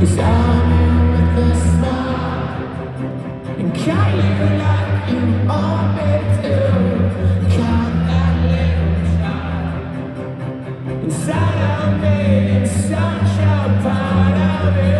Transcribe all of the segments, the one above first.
Cause I'm in with a smile And kind like you are meant to that little child Inside of me, such a part of me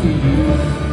Senhor.